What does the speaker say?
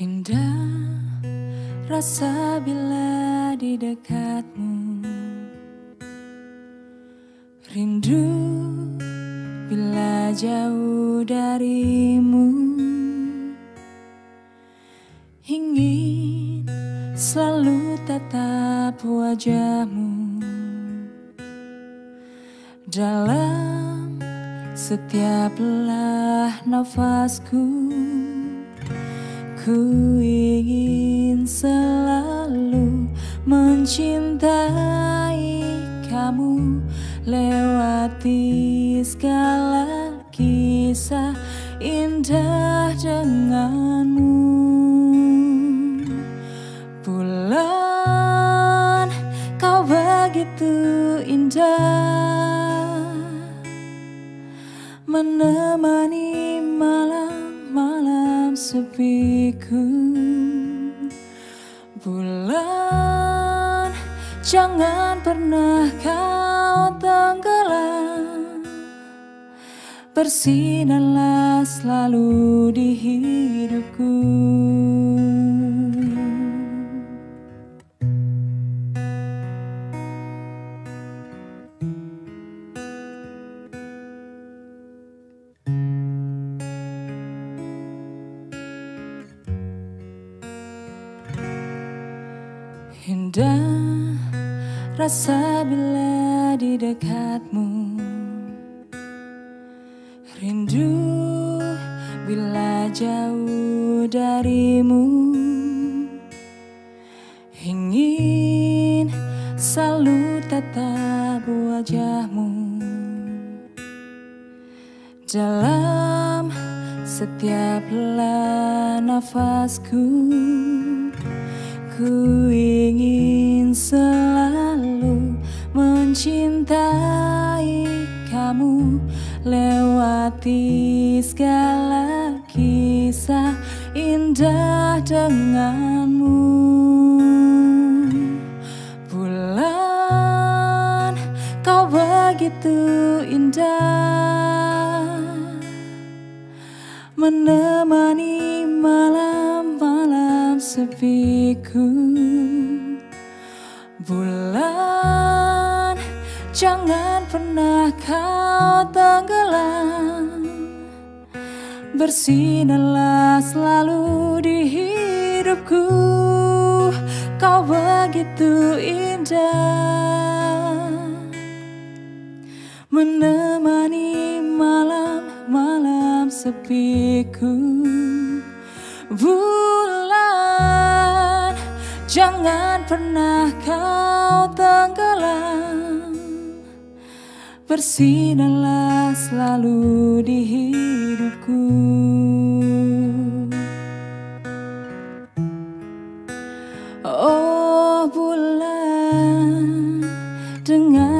Indah rasa bila di dekatmu. Rindu bila jauh darimu. Ingin selalu tatap wajahmu. Dalam setiap lelah nafasku Ku ingin selalu mencintai kamu Lewati segala kisah indah denganmu. Bulan kau begitu indah Menemani malam-malam sepiku Bulan. Jangan pernah kau tenggelam. Bersinarlah selalu di hidupku Indah rasa bila di dekatmu. Rindu bila jauh darimu. Ingin selalu tatap wajahmu. Dalam setiap nafasku Ku ingin selalu mencintai kamu Lewati segala kisah indah denganmu. Bulan kau begitu indah Menemani sepiku. Bulan jangan pernah kau tenggelam. Bersinarlah selalu di hidupku. Kau begitu indah. Menemani malam-malam sepiku. Bulan Jangan pernah kau tenggelam. Bersinarlah selalu di hidupku. Oh bulan Dengan